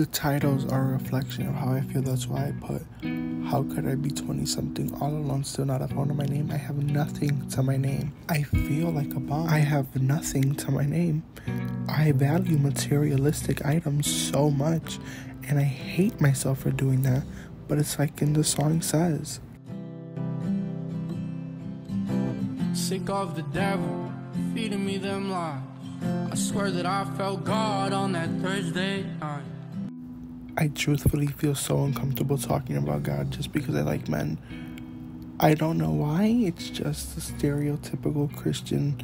The titles are a reflection of how I feel. That's why I put, How could I be 20 something all alone, still not a phone to my name? I have nothing to my name. I feel like a bomb. I have nothing to my name. I value materialistic items so much, and I hate myself for doing that. But it's like in the song says. Sick of the devil feeding me them lies. I swear that I felt God on that Thursday night. I truthfully feel so uncomfortable talking about God just because I like men. I don't know why. It's just a stereotypical Christian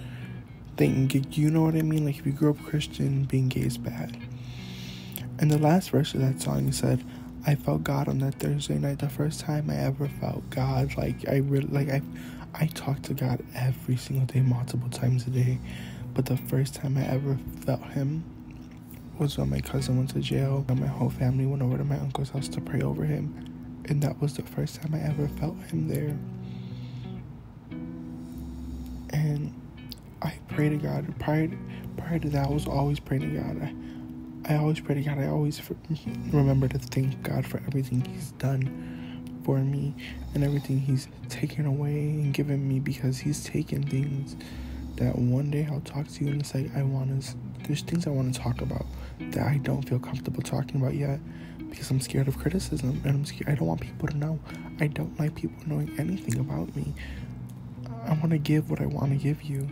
thing. You know what I mean? Like if you grew up Christian, being gay is bad. And the last verse of that song said, "I felt God on that Thursday night. The first time I ever felt God. Like I really like I, I talk to God every single day, multiple times a day. But the first time I ever felt Him was when my cousin went to jail and my whole family went over to my uncle's house to pray over him. And that was the first time I ever felt him there. And I pray to God. Prior, prior to that, I was always praying to God. I, I always pray to God. I always remember to thank God for everything He's done for me and everything He's taken away and given me because He's taken things that one day I'll talk to you and it's like I want to. There's things I want to talk about that I don't feel comfortable talking about yet because I'm scared of criticism and I'm scared. I don't want people to know. I don't like people knowing anything about me. I want to give what I want to give you.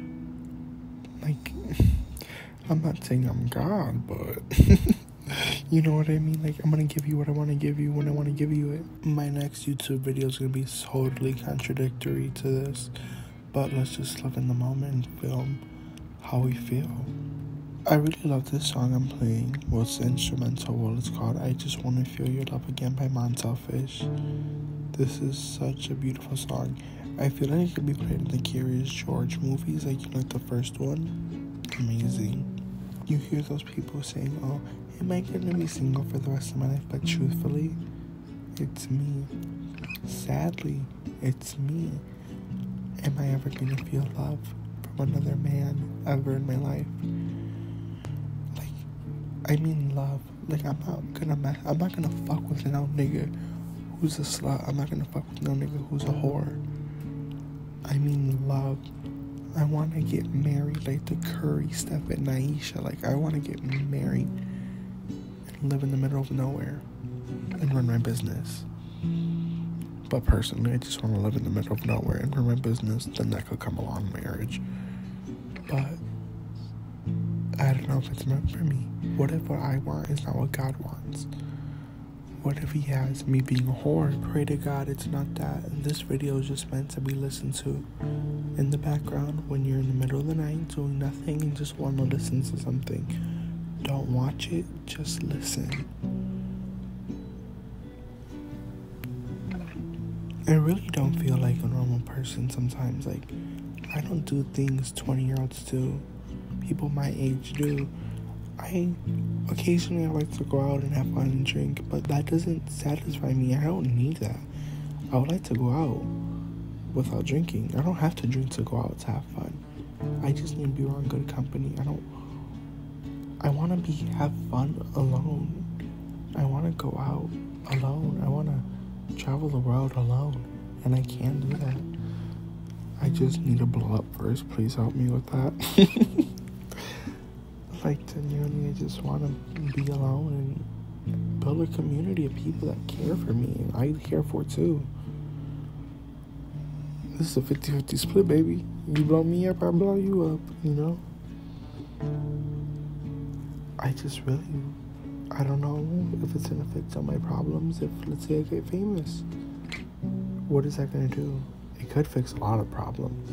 Like, I'm not saying I'm God, but you know what I mean? Like, I'm gonna give you what I want to give you when I want to give you it. My next YouTube video is gonna be totally contradictory to this, but let's just live in the moment and film how we feel. I really love this song I'm playing. Well, it's instrumental. Well, it's called I Just Want to Feel Your Love Again by Montell Fish. This is such a beautiful song. I feel like it could be played in the Curious George movies, like, you know, like the first one. Amazing. You hear those people saying, oh, am I going to be single for the rest of my life? But truthfully, it's me. Sadly, it's me. Am I ever going to feel love from another man ever in my life? I mean love. Like I'm not gonna ma- I'm not gonna fuck with no nigga who's a slut. I'm not gonna fuck with no nigga who's a whore. I mean love. I wanna get married like the Curry Steph and Ayesha. Like I wanna get married and live in the middle of nowhere and run my business. But personally, I just want to live in the middle of nowhere and run my business. Then that could come along marriage. But I don't know if it's meant for me. What if what I want is not what God wants? What if He has me being a whore? Pray to God it's not that. This video is just meant to be listened to in the background when you're in the middle of the night doing nothing and just want to listen to something. Don't watch it, just listen. I really don't feel like a normal person sometimes. Like, I don't do things 20 year olds do, people my age do. I occasionally I like to go out and have fun and drink, but that doesn't satisfy me. I don't need that. I would like to go out without drinking. I don't have to drink to go out to have fun. I just need to be around good company. I don't. I want to be have fun alone. I want to go out alone. I want to travel the world alone, and I can't do that. I just need to blow up first. Please help me with that. I just want to be alone and build a community of people that care for me and I care for too. This is a 50 50 split, baby. You blow me up, I blow you up, you know? I just really, I don't know if it's gonna fix all my problems. If, let's say, I get famous, what is that gonna do? It could fix a lot of problems,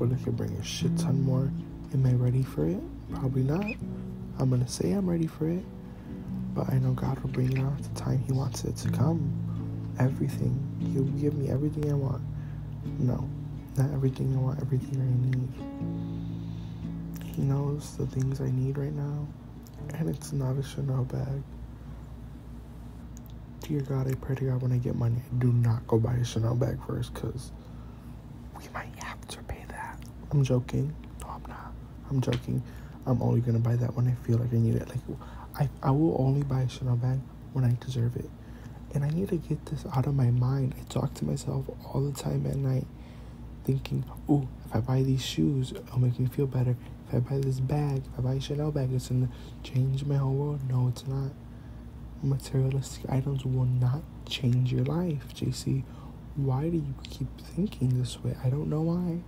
but it could bring a shit ton more. Am I ready for it? Probably not. I'm gonna say I'm ready for it, but I know God will bring it out at the time He wants it to come. Everything. He'll give me everything I want. No, not everything I want, everything I need. He knows the things I need right now, and it's not a Chanel bag. Dear God, I pray to God when I get money, do not go buy a Chanel bag first, because we might have to pay that. I'm joking. I'm joking. I'm only gonna buy that when I feel like I need it. Like, I, I will only buy a Chanel bag when I deserve it. And I need to get this out of my mind. I talk to myself all the time at night, thinking, oh, if I buy these shoes, it'll make me feel better. If I buy this bag, if I buy a Chanel bag, it's gonna change my whole world. No, it's not. Materialistic items will not change your life, JC. Why do you keep thinking this way? I don't know why.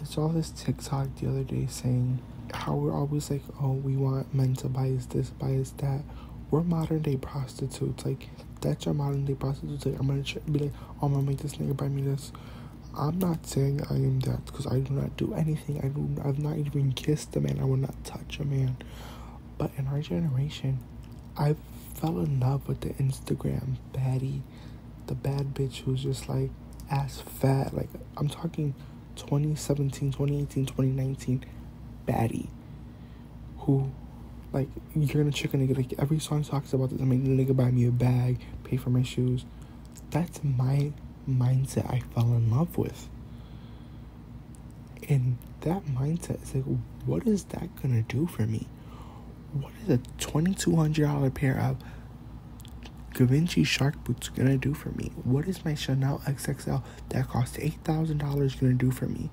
I saw this TikTok the other day saying how we're always like, oh, we want men to us this, us that. We're modern day prostitutes. Like, that's your modern day prostitutes. Like, I'm gonna be like, oh, I'm gonna make this nigga buy me this. I'm not saying I am that because I do not do anything. I do. I've not even kissed a man. I will not touch a man. But in our generation, I fell in love with the Instagram baddie, the bad bitch who's just like ass fat. Like I'm talking 2017, 2018, 2019 baddie who like you're gonna check chicken nigga like every song talks about this. I mean the nigga buy me a bag, pay for my shoes. That's my mindset I fell in love with. And that mindset is like, what is that gonna do for me? What is a $2,200 pair of Givenchy shark boots gonna do for me? What is my Chanel XXL that cost $8,000 gonna do for me?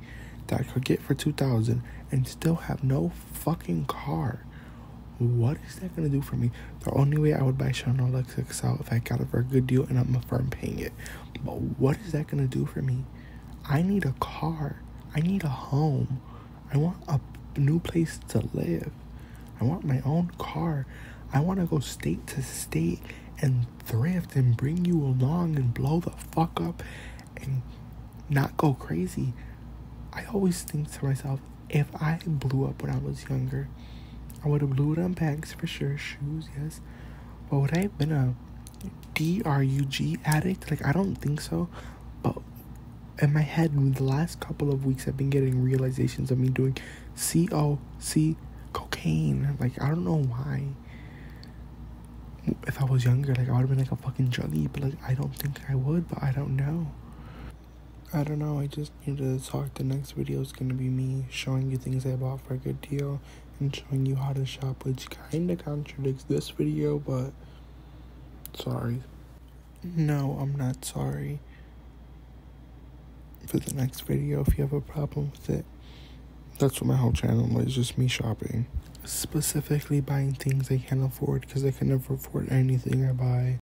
That I could get for 2000 and still have no fucking car. What is that gonna do for me? The only way I would buy Chanel XXL if I got it for a good deal and I'm Affirm paying it. But what is that gonna do for me? I need a car. I need a home. I want a new place to live. I want my own car. I want to go state to state and thrift and bring you along and blow the fuck up and not go crazy. I always think to myself, if I blew up when I was younger, I would have blew it on bags for sure, shoes, yes. But would I have been a DRUG addict? Like, I don't think so. But in my head, in the last couple of weeks, I've been getting realizations of me doing COC cocaine. Like, I don't know why. If I was younger, like, I would have been like a fucking junkie, but like, I don't think I would, but I don't know. I don't know, I just need to talk. The next video is gonna be me showing you things I bought for a good deal and showing you how to shop, which kinda contradicts this video, but sorry. No, I'm not sorry. For the next video, if you have a problem with it, that's what my whole channel is just me shopping. Specifically buying things I can't afford because I can never afford anything I buy.